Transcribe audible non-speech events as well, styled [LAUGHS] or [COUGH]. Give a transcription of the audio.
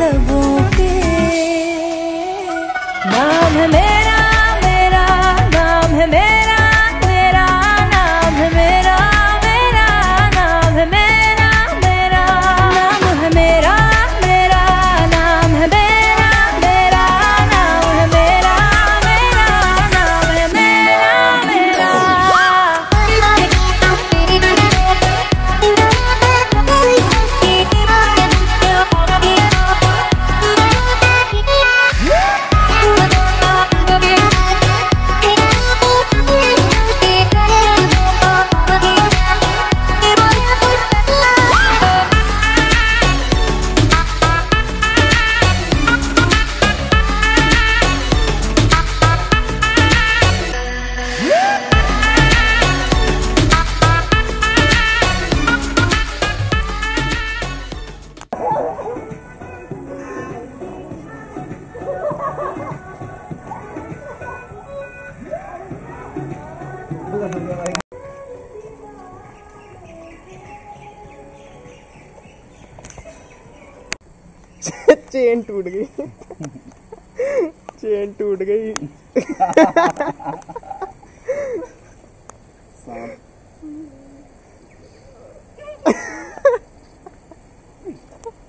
लबों के। नाम में [LAUGHS] चेन टूट गई। [LAUGHS] चेन टूट गई। [LAUGHS]